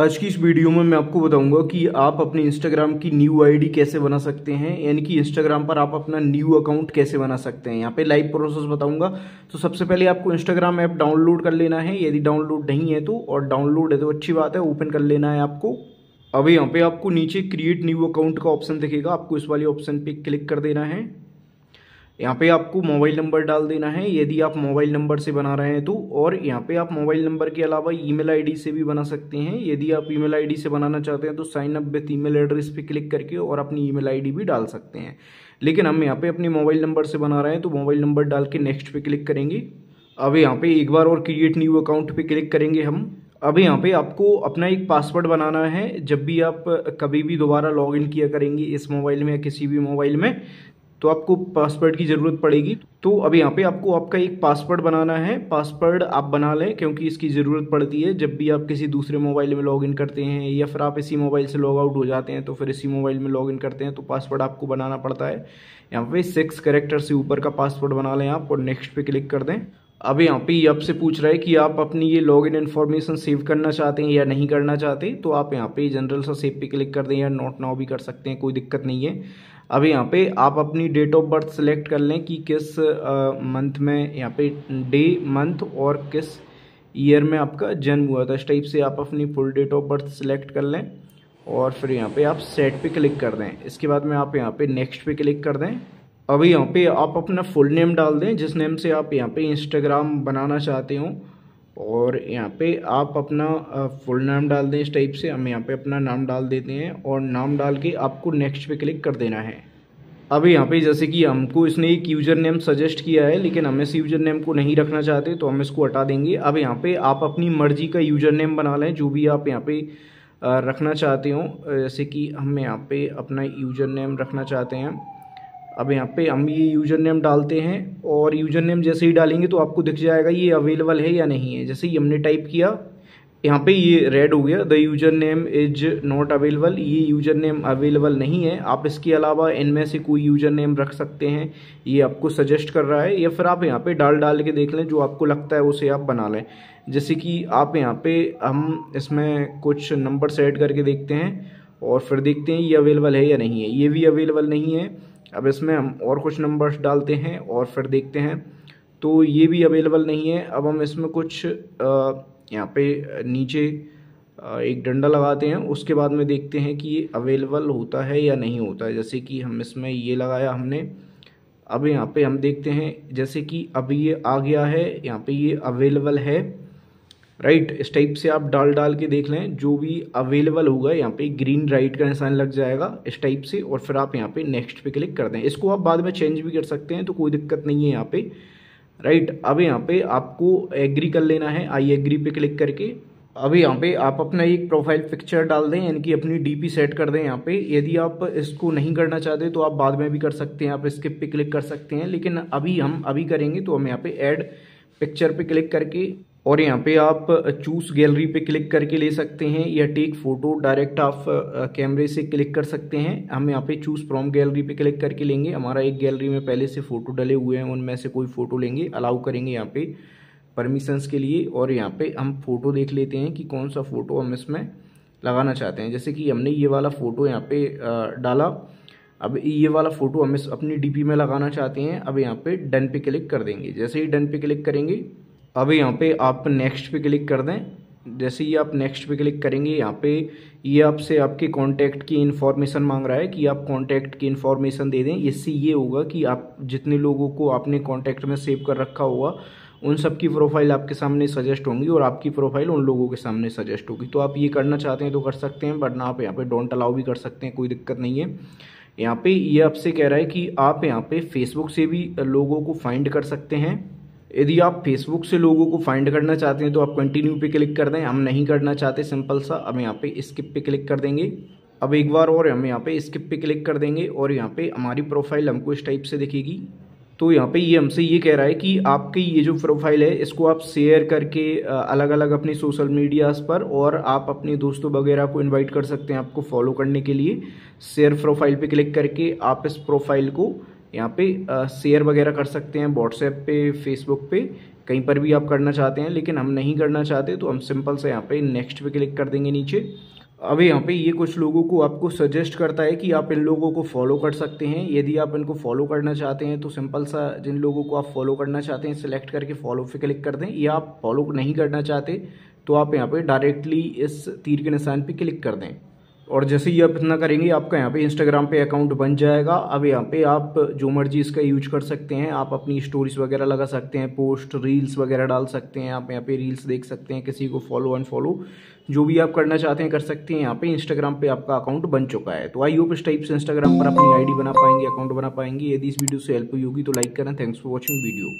आज की इस वीडियो में मैं आपको बताऊँगा कि आप अपने इंस्टाग्राम की न्यू आईडी कैसे बना सकते हैं, यानी कि इंस्टाग्राम पर आप अपना न्यू अकाउंट कैसे बना सकते हैं। यहाँ पे लाइव प्रोसेस बताऊँगा। तो सबसे पहले आपको इंस्टाग्राम ऐप डाउनलोड कर लेना है। यदि डाउनलोड नहीं है तो और डाउनलोड है तो अच्छी बात है ओपन कर लेना है आपको। अब यहाँ पे आपको नीचे क्रिएट न्यू अकाउंट का ऑप्शन दिखेगा। आपको इस वाले ऑप्शन पे क्लिक कर देना है। यहाँ पे आपको मोबाइल नंबर डाल देना है। यदि आप मोबाइल नंबर से बना रहे हैं तो और यहाँ पे आप मोबाइल नंबर के अलावा ईमेल आईडी से भी बना सकते हैं। यदि आप ईमेल आईडी से बनाना चाहते हैं तो sign up with email address पे क्लिक करके और अपनी ईमेल आईडी भी डाल सकते हैं। लेकिन हम यहाँ पे अपने मोबाइल नंबर से बना रहे हैं तो मोबाइल नंबर डाल के नेक्स्ट पे क्लिक करेंगे। अब यहाँ पे एक बार और क्रिएट न्यू अकाउंट पे क्लिक करेंगे हम। अब यहाँ पे आपको अपना एक पासवर्ड बनाना है। जब भी आप कभी भी दोबारा लॉगिन किया करेंगे इस मोबाइल में या किसी भी मोबाइल में तो आपको पासवर्ड की ज़रूरत पड़ेगी। तो अब यहाँ पे आपको आपका एक पासवर्ड बनाना है। पासवर्ड आप बना लें क्योंकि इसकी ज़रूरत पड़ती है। जब भी आप किसी दूसरे मोबाइल में लॉगिन करते हैं या फिर आप इसी मोबाइल से लॉग आउट हो जाते हैं तो फिर इसी मोबाइल में लॉगिन करते हैं तो पासवर्ड आपको बनाना पड़ता है। यहाँ पे सिक्स करेक्टर से ऊपर का पासवर्ड बना लें आप और नेक्स्ट पे क्लिक कर दें। अब यहाँ पे आपसे पूछ रहा है कि आप अपनी ये लॉगिन इन्फॉर्मेशन सेव करना चाहते हैं या नहीं करना चाहते तो आप यहाँ पे जनरल सा सेव पे क्लिक कर दें या नोट नाउ भी कर सकते हैं, कोई दिक्कत नहीं है। अब यहाँ पे आप अपनी डेट ऑफ़ बर्थ सेलेक्ट कर लें कि किस मंथ में यहाँ पे डे मंथ और किस ईयर में आपका जन्म हुआ था। इस टाइप से आप अपनी full date of birth select कर लें और फिर यहाँ पे आप सेट पे क्लिक कर दें। इसके बाद में आप यहाँ पे नेक्स्ट पे क्लिक कर दें। अभी यहाँ पे आप अपना फुल नेम डाल दें, जिस नेम से आप यहाँ पे इंस्टाग्राम बनाना चाहते हो। और यहाँ पे आप अपना फुल नाम डाल दें इस टाइप से। हम यहाँ पे अपना नाम डाल देते हैं और नाम डाल के आपको नेक्स्ट पे क्लिक कर देना है। अब यहाँ पे जैसे कि हमको इसने एक यूज़र नेम सजेस्ट किया है, लेकिन हम इस यूज़र नेम को नहीं रखना चाहते तो हम इसको हटा देंगे। अब यहाँ पे आप अपनी मर्ज़ी का यूज़र नेम बना लें, जो भी आप यहाँ पे रखना चाहते हो। जैसे कि हम यहाँ पे अपना यूज़र नेम रखना चाहते हैं। अब यहाँ पे हम ये यूज़र नेम डालते हैं और यूज़र नेम जैसे ही डालेंगे तो आपको दिख जाएगा ये अवेलेबल है या नहीं है। जैसे ही हमने टाइप किया, यहाँ पे ये रेड हो गया। The user name is not available ये यूज़र नेम अवेलेबल नहीं है। आप इसके अलावा इनमें से कोई यूज़र नेम रख सकते हैं। ये आपको सजेस्ट कर रहा है। या फिर आप यहाँ पे डाल डाल के देख लें, जो आपको लगता है उसे आप बना लें। जैसे कि आप यहाँ पे हम इसमें कुछ नंबर सेट करके देखते हैं और फिर देखते हैं ये अवेलेबल है या नहीं है। ये भी अवेलेबल नहीं है। अब इसमें हम और कुछ नंबर्स डालते हैं और फिर देखते हैं। तो ये भी अवेलेबल नहीं है। अब हम इसमें कुछ यहाँ पे नीचे एक डंडा लगाते हैं। उसके बाद में देखते हैं कि ये अवेलेबल होता है या नहीं होता है। जैसे कि हम इसमें ये लगाया हमने। अब यहाँ पे हम देखते हैं, जैसे कि अब ये आ गया है, यहाँ पे ये अवेलेबल है। राइट इस टाइप से आप डाल डाल के देख लें, जो भी अवेलेबल होगा, यहाँ पे ग्रीन राइट का निशान लग जाएगा इस टाइप से और फिर आप यहाँ पे नेक्स्ट पे क्लिक कर दें। इसको आप बाद में चेंज भी कर सकते हैं तो कोई दिक्कत नहीं है यहाँ पे। राइट अब यहाँ पे आपको एग्री कर लेना है आई एग्री पे क्लिक करके। अब यहाँ पे आप अपना एक प्रोफ़ाइल पिक्चर डाल दें, यानी कि अपनी डीपी सेट कर दें यहाँ पे। यदि आप इसको नहीं करना चाहते तो आप बाद में भी कर सकते हैं, आप स्किप पे क्लिक कर सकते हैं, लेकिन अभी हम, अभी करेंगे तो हम यहाँ पे ऐड पिक्चर पे क्लिक करके और यहाँ पे आप चूज़ गैलरी पे क्लिक करके ले सकते हैं या टेक फ़ोटो डायरेक्ट आप कैमरे से क्लिक कर सकते हैं। हम यहाँ पे चूज़ फ्रॉम गैलरी पे क्लिक करके लेंगे। हमारा एक गैलरी में पहले से फ़ोटो डले हुए हैं, उनमें से कोई फ़ोटो लेंगे। अलाउ करेंगे यहाँ पे परमिशंस के लिए। और यहाँ पे हम फ़ोटो देख लेते हैं कि कौन सा फ़ोटो हम इसमें लगाना चाहते हैं। जैसे कि हमने ये वाला फ़ोटो यहाँ पे डाला। अब ये वाला फ़ोटो हम इस अपनी डीपी में लगाना चाहते हैं। अब यहाँ पे डन पे क्लिक कर देंगे। जैसे ही डन पे क्लिक करेंगे अब यहाँ पे आप नेक्स्ट पे क्लिक कर दें। जैसे ही आप नेक्स्ट पे क्लिक करेंगे, यहाँ पे ये आपसे आपके कांटेक्ट की इन्फॉर्मेशन मांग रहा है कि आप कांटेक्ट की इन्फॉर्मेशन दे दें। इससे ये होगा कि आप जितने लोगों को आपने कांटेक्ट में सेव कर रखा होगा, उन सब की प्रोफ़ाइल आपके सामने सजेस्ट होंगी और आपकी प्रोफ़ाइल उन लोगों के सामने सजेस्ट होगी। तो आप ये करना चाहते हैं तो कर सकते हैं बट ना आप यहाँ पे डोंट अलाउ भी कर सकते हैं, कोई दिक्कत नहीं है। यहाँ पे ये आपसे कह रहा है कि आप यहाँ पे फेसबुक से भी लोगों को फाइंड कर सकते हैं। यदि आप फेसबुक से लोगों को फाइंड करना चाहते हैं तो आप कंटिन्यू पे क्लिक कर दें। हम नहीं करना चाहते सिंपल सा। अब यहाँ पे स्किप पे क्लिक कर देंगे। अब एक बार और हम यहाँ पे स्किप पे क्लिक कर देंगे और यहाँ पे हमारी प्रोफ़ाइल हमको इस टाइप से दिखेगी। तो यहाँ पे ये हमसे ये कह रहा है कि आपकी ये जो प्रोफ़ाइल है, इसको आप शेयर करके अलग अलग अपनी सोशल मीडियाज पर और आप अपने दोस्तों वगैरह को इनवाइट कर सकते हैं आपको फॉलो करने के लिए। शेयर प्रोफ़ाइल पे क्लिक करके आप इस प्रोफ़ाइल को यहाँ पे शेयर वगैरह कर सकते हैं व्हाट्सएप पे फेसबुक पे, कहीं पर भी आप करना चाहते हैं, लेकिन हम नहीं करना चाहते तो हम सिंपल से यहाँ पे नेक्स्ट पे क्लिक कर देंगे नीचे। अब यहाँ पे ये कुछ लोगों को आपको सजेस्ट करता है कि आप इन लोगों को फॉलो कर सकते हैं। यदि आप इनको फॉलो करना चाहते हैं तो सिंपल सा जिन लोगों को आप फॉलो करना चाहते हैं सिलेक्ट करके फॉलो पे क्लिक कर दें। या आप फॉलो नहीं करना चाहते तो आप यहाँ पे डायरेक्टली इस तीर के निशान पे क्लिक कर दें। और जैसे ही आप इतना करेंगे, आपका यहाँ पे इंस्टाग्राम पे अकाउंट बन जाएगा। अब यहाँ पे आप जो मर्ज़ी इसका यूज़ कर सकते हैं। आप अपनी स्टोरीज वगैरह लगा सकते हैं पोस्ट रील्स वगैरह डाल सकते हैं। आप यहाँ पे रील्स देख सकते हैं, किसी को फॉलो अनफॉलो जो भी आप करना चाहते हैं कर सकते हैं। यहाँ पे इंस्टाग्राम पे आपका अकाउंट बन चुका है। तो आई होप इस टाइप से इंस्टाग्राम पर अपनी आईडी बना पाएँगे अकाउंट बना पाएँगे। यदि इस वीडियो से हेल्प हुई होगी तो लाइक करें। Thanks for watching video